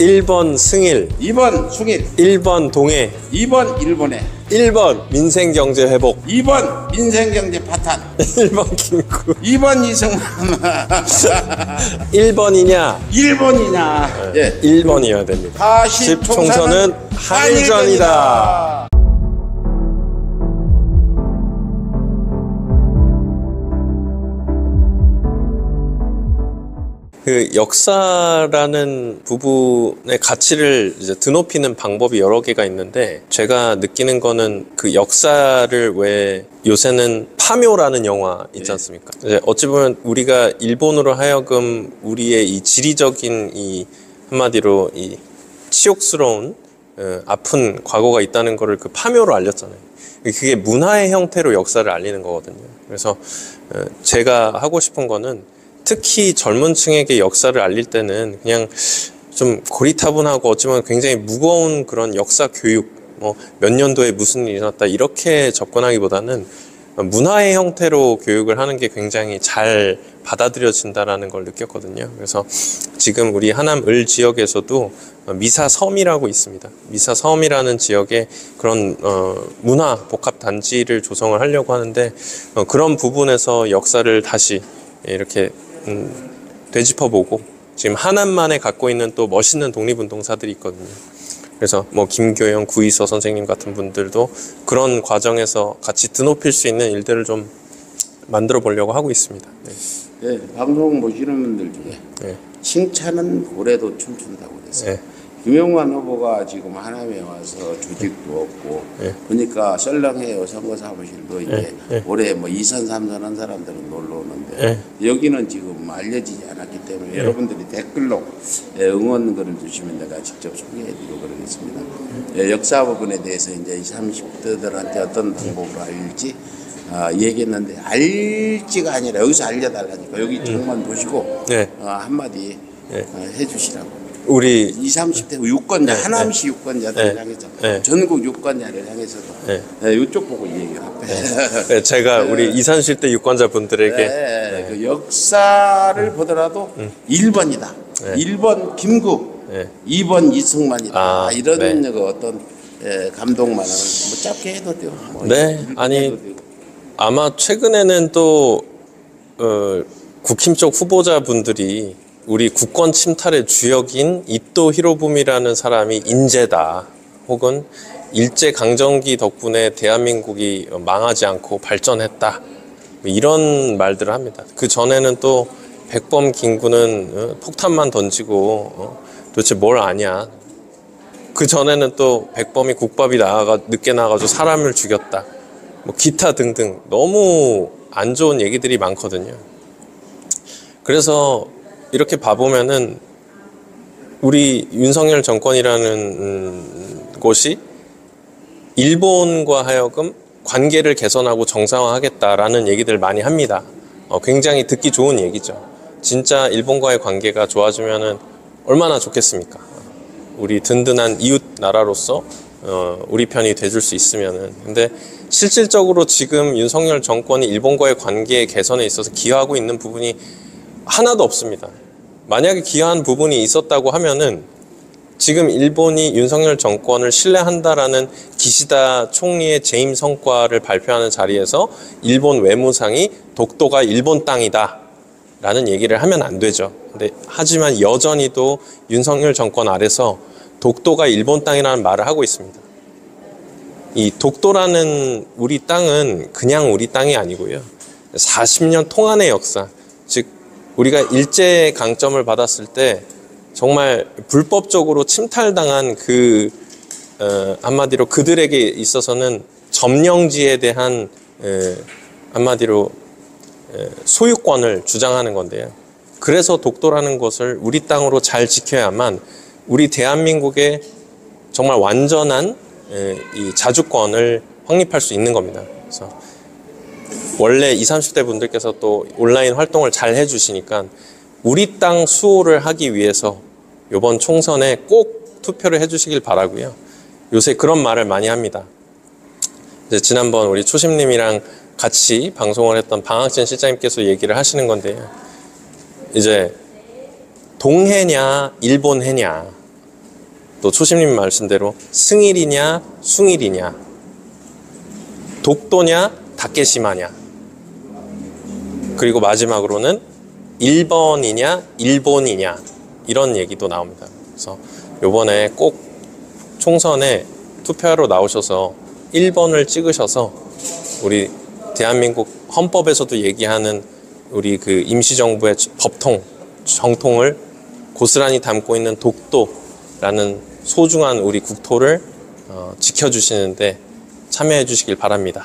1번 승일, 2번 숭일, 1번 동해, 2번 일본해, 1번 민생경제 회복, 2번 민생경제 파탄, 1번 김구, 2번 이승만, 1번이냐, 1번이냐. 예. 1번이어야 됩니다. 40 총선은 총선은 한일전이다. 그 역사라는 부분의 가치를 이제 드높이는 방법이 여러 개가 있는데 제가 느끼는 거는 그 역사를 왜 요새는 파묘라는 영화 있지 않습니까? 이제 어찌 보면 우리가 일본으로 하여금 우리의 이 지리적인 이 한마디로 이 치욕스러운 어, 아픈 과거가 있다는 거를 그 파묘로 알렸잖아요. 그게 문화의 형태로 역사를 알리는 거거든요. 그래서 어, 제가 하고 싶은 거는 특히 젊은 층에게 역사를 알릴 때는 그냥 좀 고리타분하고 어찌보면 굉장히 무거운 그런 역사 교육, 뭐 몇 년도에 무슨 일이 일어났다 이렇게 접근하기보다는 문화의 형태로 교육을 하는 게 굉장히 잘 받아들여진다라는 걸 느꼈거든요. 그래서 지금 우리 하남 을 지역에서도 미사섬이라고 있습니다. 미사섬이라는 지역에 그런 어, 문화 복합 단지를 조성을 하려고 하는데 어, 그런 부분에서 역사를 다시 이렇게 음, 되짚어보고 지금 하남만에 갖고 있는 또 멋있는 독립운동사들이 있거든요. 그래서 뭐 김교영 구이서 선생님 같은 분들도 그런 과정에서 같이 드높일 수 있는 일들을 좀 만들어 보려고 하고 있습니다. 네. 예, 방송 보시는 분들 중에 네. 칭찬은 고래도 춤춘다고 그랬어요. 네. 김영환 후보가 지금 하남에 와서 조직도 없고 네. 보니까 썰렁해요 선거 사무실도 이제 네. 네. 올해 뭐 이선 삼선한 사람들은 놀러 오는데 네. 여기는 지금 알려지지 않았기 때문에 여러분들이 댓글로 예, 응원글을 주시면 내가 직접 소개해드리고 그러겠습니다. 예, 역사 부분에 대해서 이제 30대들한테 어떤 방법으로 알릴지 아, 얘기했는데 알지가 아니라 여기서 알려달라니까 여기 정만 보시고 네. 어, 한마디 어, 해주시라고. 우리 20, 30대 유권자, 하남시 유권자들 네. 향해서 네. 전국 유권자를 향해서도 네. 네, 이쪽 보고 얘기하고 네, 제가 우리 이산실 대 유권자분들에게 네, 그 역사를 보더라도 1번이다. 네. 1번 김구, 네. 2번 이승만이다. 아, 이런 네. 그 어떤 예, 감동만은 뭐 짧게 해도 돼요. 뭐 네, 아니. 아마 최근에는 또 어, 국힘 쪽 후보자분들이 우리 국권 침탈의 주역인 이토 히로부미라는 사람이 인재다 혹은 일제 강점기 덕분에 대한민국이 망하지 않고 발전했다 뭐 이런 말들을 합니다. 그 전에는 또 백범 김구는 어, 폭탄만 던지고 어, 도대체 뭘 아냐 그 전에는 또 백범이 국밥이 나가 늦게 나가지고 사람을 죽였다. 뭐 기타 등등 너무 안 좋은 얘기들이 많거든요. 그래서 이렇게 봐보면은 우리 윤석열 정권이라는 음, 곳이 일본과 하여금 관계를 개선하고 정상화하겠다라는 얘기들 많이 합니다. 어, 굉장히 듣기 좋은 얘기죠. 진짜 일본과의 관계가 좋아지면은 얼마나 좋겠습니까? 우리 든든한 이웃 나라로서 어, 우리 편이 돼줄 수 있으면은 근데 실질적으로 지금 윤석열 정권이 일본과의 관계 개선에 있어서 기여하고 있는 부분이 하나도 없습니다. 만약에 기여한 부분이 있었다고 하면은 지금 일본이 윤석열 정권을 신뢰한다라는 기시다 총리의 재임 성과를 발표하는 자리에서 일본 외무상이 독도가 일본 땅이다. 라는 얘기를 하면 안 되죠. 근데 하지만 여전히도 윤석열 정권 아래서 독도가 일본 땅이라는 말을 하고 있습니다. 이 독도라는 우리 땅은 그냥 우리 땅이 아니고요. 40년 통한의 역사, 즉 우리가 일제 강점을 받았을 때 정말 불법적으로 침탈당한 그 어, 한마디로 그들에게 있어서는 점령지에 대한 에, 한마디로 에, 소유권을 주장하는 건데요. 그래서 독도라는 것을 우리 땅으로 잘 지켜야만 우리 대한민국의 정말 완전한 에, 이 자주권을 확립할 수 있는 겁니다. 그래서 원래 20, 30대 분들께서 또 온라인 활동을 잘 해주시니까 우리 땅 수호를 하기 위해서 이번 총선에 꼭 투표를 해주시길 바라고요. 요새 그런 말을 많이 합니다. 이제 지난번 우리 초심님이랑 같이 방송을 했던 방학진 실장님께서 얘기를 하시는 건데요. 이제 동해냐 일본해냐 또 초심님 말씀대로 승일이냐 숭일이냐 독도냐 다케시마냐 그리고 마지막으로는 1번이냐 일본이냐 이런 얘기도 나옵니다. 그래서 요번에 꼭 총선에 투표하러 나오셔서 1번을 찍으셔서 우리 대한민국 헌법에서도 얘기하는 우리 그 임시정부의 법통, 정통을 고스란히 담고 있는 독도라는 소중한 우리 국토를 어, 지켜주시는데 참여해 주시길 바랍니다.